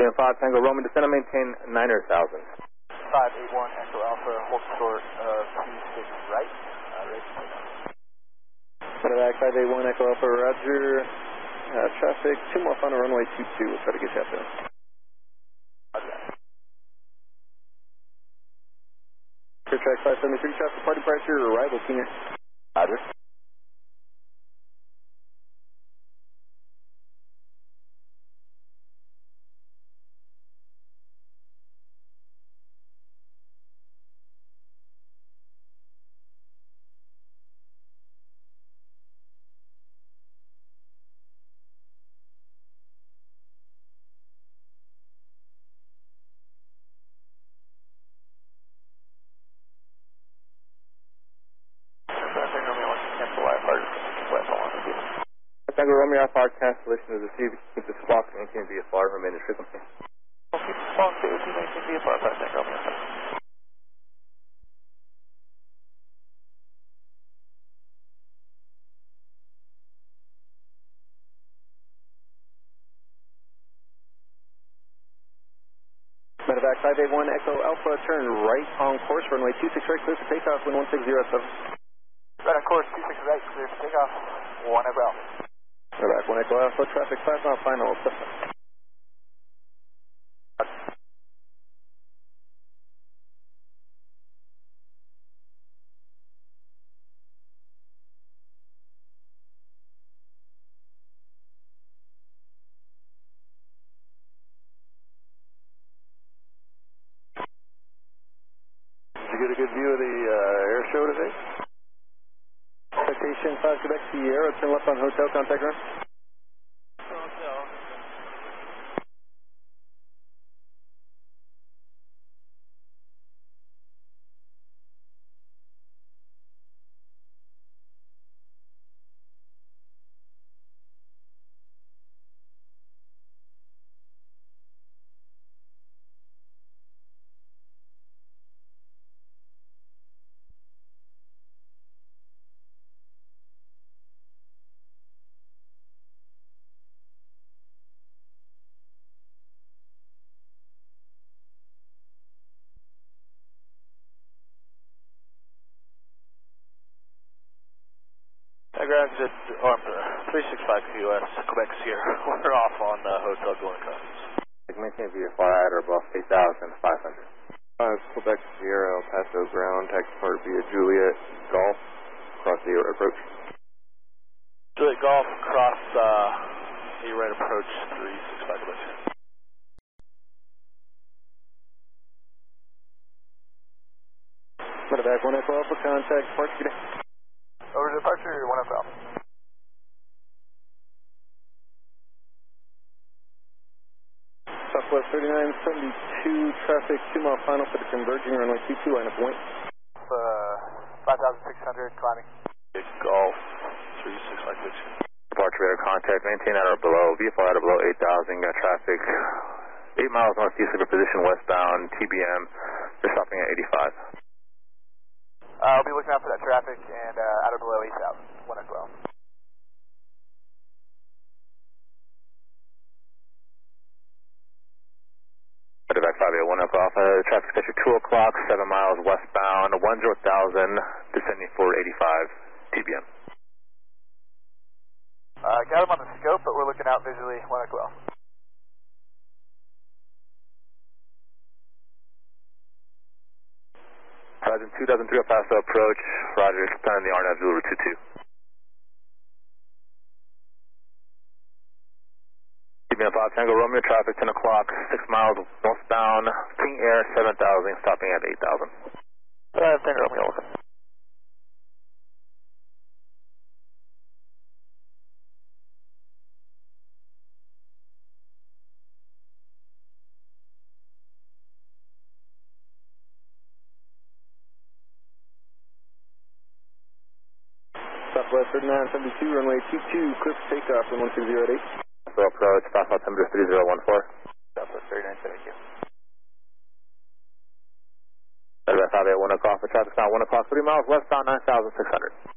CBN 5 Tango Romeo, descend and maintain 9er thousand. 581 Echo Alpha, hold short of 26 right. Uh, ready to take off. Medevac 581 Echo Alpha, roger. Uh, traffic, two more final runway 22. We'll try to get you out there. Clear track 573, traffic party pressure, arrival senior. Roger. Tango Romeo 1, cancel live hard. West on the field. Tango Romeo, Alpha hard cancellation is received. Keep the squawk and maintain VFR, remain in frequency. We'll keep long stay with you, maintain VFR, 5 Tango Romeo. Medevac 581 Echo Alpha, turn right on course, runway 26 right, clear for takeoff, wind 1607. Right on course, 26 right, clear for takeoff. 1 Echo Alpha. Medevac 1 Echo Alpha, traffic 5 mile final. Did you get a good view of the uh, air show today? Citation 5 Quebec Sierra, turn left on hotel, contact run. Diagrams at oh, I'm 365 QS, Quebec Sierra. We're off on uh, Hotel Golden Coast. Maintain VFR at or above 8,500. Uh, Quebec Sierra, El Paso ground, taxi part via Juliet, Golf, cross the approach. Juliet Golf, cross uh, A right approach, 365 Quebec Sierra. Medevac 1 Echo Alpha, contact Park City. Over to departure, 1 Echo Southwest 3972, traffic 2 mile final for the converging runway 22, line of point. Uh, 5,600, climbing. Golf, 365 Quebec Sierra. Departure radar contact, maintain at or below, VFR at or below 8,000, got traffic 8 miles northeast of your position westbound, TBM, they're stopping at 85. Uh, I'll be looking out for that traffic and uh, out or below 8,000, 1 Echo Alpha. Medevac 581 up Alpha, traffic schedule 2 o'clock, 7 miles westbound, 10,000, descending for 85, TBM. Uh, got him on the scope, but we're looking out visually, 1 Echo Horizon 2003 El Paso approach, Roger, expand the RNAV Zulu 22. TBM 5 Tango Romeo, traffic 10 o'clock, 6 miles northbound, King Air 7000, stopping at 8000. Uh, Tango Romeo, looking. Southwest 3972, runway 22, clear takeoff, wind 160 So approach, fast altimeter 3014. Southwest 3972. Medevac 581 o'clock, for traffic now 1 o'clock, 3 miles westbound, 9600.